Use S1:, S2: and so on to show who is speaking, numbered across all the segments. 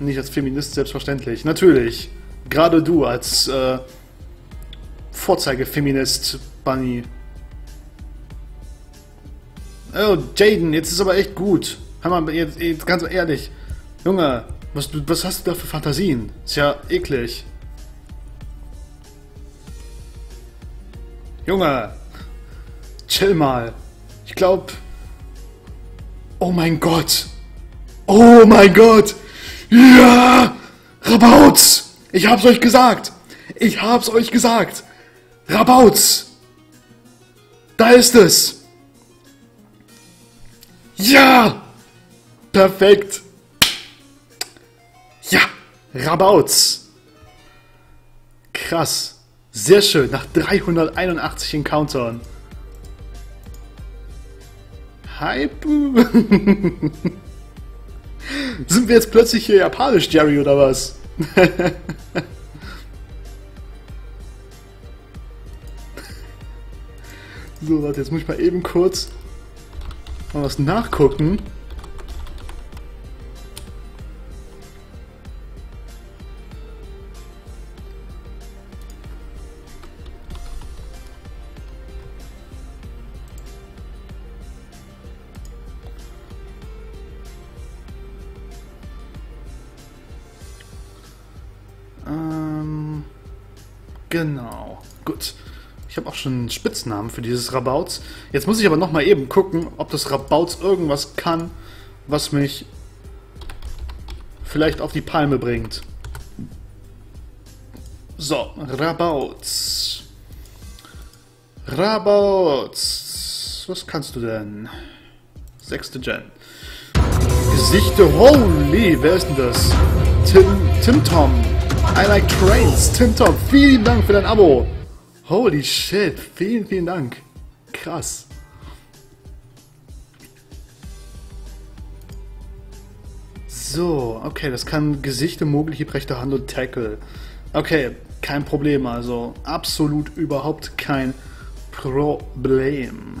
S1: Nicht als Feminist, selbstverständlich. Natürlich. Gerade du als äh, Vorzeigefeminist, Bunny. Oh, Jaden, jetzt ist aber echt gut. Hör mal, jetzt, jetzt ganz ehrlich. Junge, was, was hast du da für Fantasien? Ist ja eklig. Junge, chill mal. Ich glaub. Oh mein Gott. Oh mein Gott. Ja! Rabauz! Ich hab's euch gesagt! Ich hab's euch gesagt! Rabauz! Da ist es! Ja! Perfekt! Ja! Rabauz! Krass! Sehr schön, nach 381 Encountern. Hype! Sind wir jetzt plötzlich hier japanisch, Jerry, oder was? so, warte, jetzt muss ich mal eben kurz mal was nachgucken. Genau. Gut. Ich habe auch schon einen Spitznamen für dieses Rabauts. Jetzt muss ich aber noch mal eben gucken, ob das Rabauts irgendwas kann, was mich vielleicht auf die Palme bringt. So, Rabauts. Rabauts. Was kannst du denn? Sechste Gen. Gesichter. Holy, wer ist denn das? Tim, Tim Tom. I like trains. Tim Tom, vielen Dank für dein Abo. Holy shit, vielen, vielen Dank. Krass. So, okay, das kann Gesichter, Mogel, rechte Hand und Tackle. Okay, kein Problem, also absolut überhaupt kein Problem.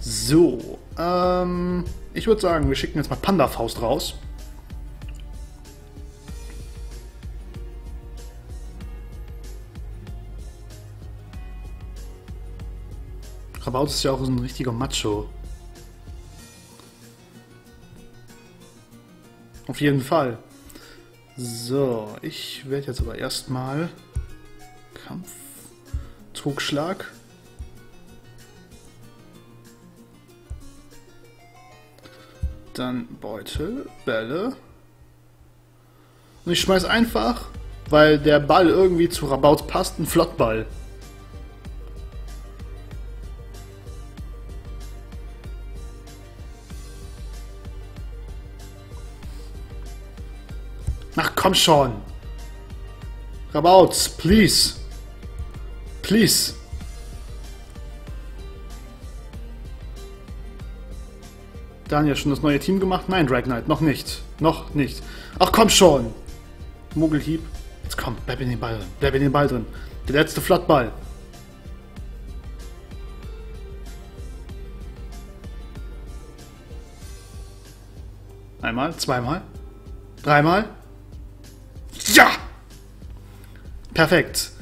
S1: So, ähm, ich würde sagen, wir schicken jetzt mal Panda-Faust raus. Rabaut ist ja auch so ein richtiger Macho. Auf jeden Fall. So, ich werde jetzt aber erstmal Kampf, Trugschlag. Dann Beutel, Bälle. Und ich schmeiß einfach, weil der Ball irgendwie zu Rabaut passt, einen Flottball. Komm schon. Rabauts, please. Please. Daniel, schon das neue Team gemacht? Nein, Drag Knight, noch nicht. Noch nicht. Ach, komm schon. Mogelhieb. Jetzt komm, bleib in den Ball drin. Bleib in den Ball drin. Der letzte Flottball. Einmal, zweimal, dreimal. Perfekt.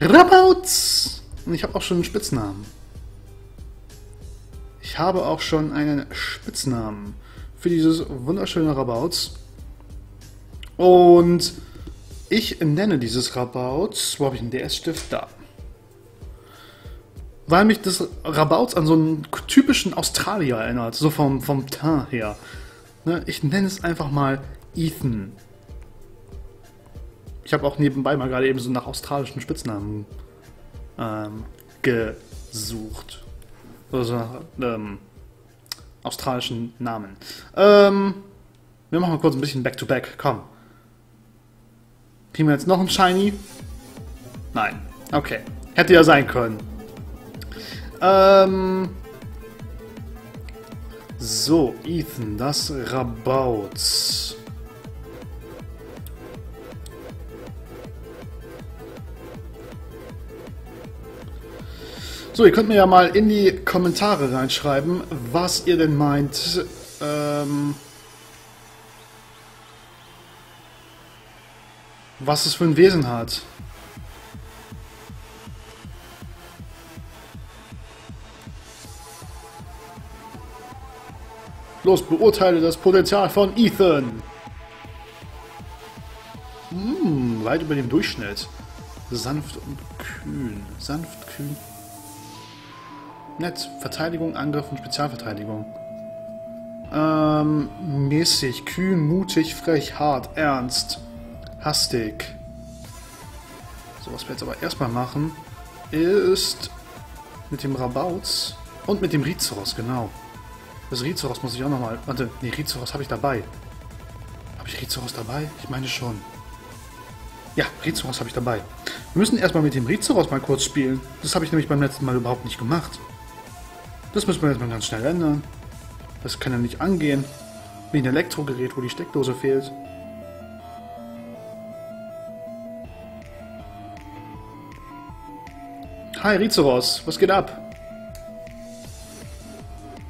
S1: Rabautz! Und ich habe auch schon einen Spitznamen. Ich habe auch schon einen Spitznamen für dieses wunderschöne Rabautz. Und ich nenne dieses Rabautz, wo habe ich einen DS-Stift? Da. Weil mich das Rabautz an so einen typischen Australier erinnert, so vom, vom Teint her. Ne, ich nenne es einfach mal Ethan. Ich habe auch nebenbei mal gerade eben so nach australischen Spitznamen ähm, gesucht. Also ähm, australischen Namen. Ähm, wir machen mal kurz ein bisschen Back-to-Back. -back. Komm. Kriegen wir jetzt noch ein Shiny? Nein. Okay. Hätte ja sein können. Ähm. So, Ethan, das Rabaut. So, ihr könnt mir ja mal in die Kommentare reinschreiben, was ihr denn meint, ähm, was es für ein Wesen hat. Los, beurteile das Potenzial von Ethan. Hm, weit über dem Durchschnitt. Sanft und kühn. Sanft, kühn. Nett. Verteidigung, Angriff und Spezialverteidigung. Ähm, mäßig, kühn, mutig, frech, hart, ernst, hastig. So, was wir jetzt aber erstmal machen, ist mit dem Rabauz und mit dem Rizoros, genau. Das Rizoros muss ich auch nochmal... Warte, nee, Rizoros habe ich dabei. Habe ich Rizoros dabei? Ich meine schon. Ja, Rizoros habe ich dabei. Wir müssen erstmal mit dem Rizoros mal kurz spielen. Das habe ich nämlich beim letzten Mal überhaupt nicht gemacht. Das müssen wir jetzt mal ganz schnell ändern. Das kann ja nicht angehen. Wie ein Elektrogerät, wo die Steckdose fehlt. Hi Rizoros, was geht ab?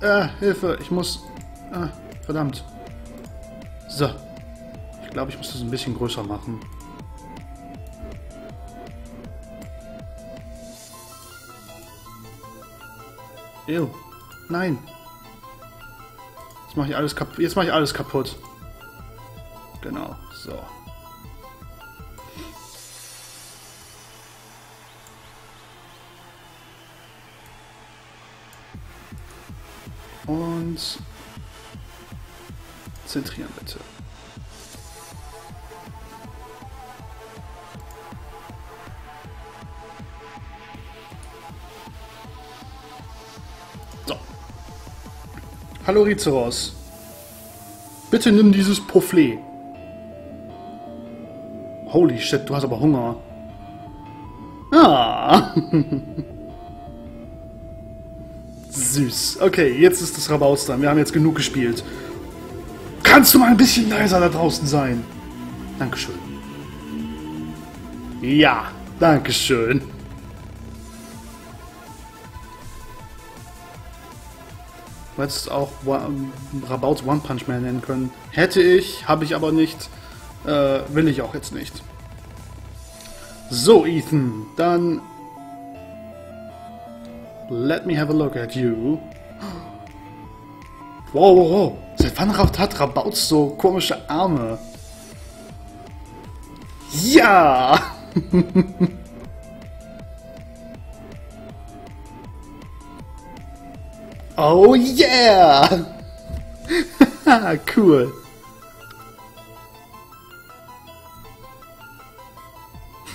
S1: Äh, Hilfe, ich muss... Ah, verdammt. So. Ich glaube, ich muss das ein bisschen größer machen. Ew. Nein. Jetzt mache ich alles kaputt. Jetzt mache ich alles kaputt. Genau, so. Und zentrieren bitte. Hallo Rizeros. Bitte nimm dieses Pouflet. Holy shit, du hast aber Hunger. Ah. Süß. Okay, jetzt ist das Rabauz dran. Wir haben jetzt genug gespielt. Kannst du mal ein bisschen leiser da draußen sein? Dankeschön. Ja, Dankeschön. Du hättest auch Rabauts One Punch Man nennen können. Hätte ich, habe ich aber nicht. Äh, will ich auch jetzt nicht. So, Ethan, dann Let me have a look at you. Wow, wow, wow. Seit wann hat Rabauz so komische Arme? Ja! oh yeah! cool.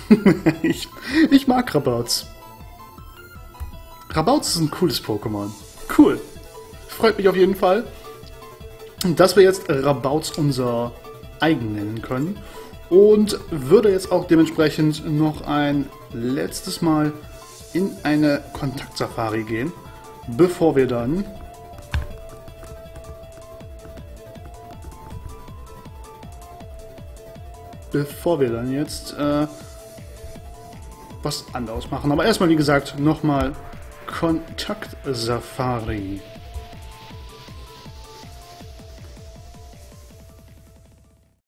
S1: ich, ich mag Rabauz. Rabauz ist ein cooles Pokémon. Cool. Freut mich auf jeden Fall, dass wir jetzt Rabauz unser eigen nennen können. Und würde jetzt auch dementsprechend noch ein letztes Mal in eine Kontaktsafari gehen, bevor wir dann bevor wir dann jetzt äh, was anderes machen. Aber erstmal, wie gesagt, nochmal Kontakt Safari.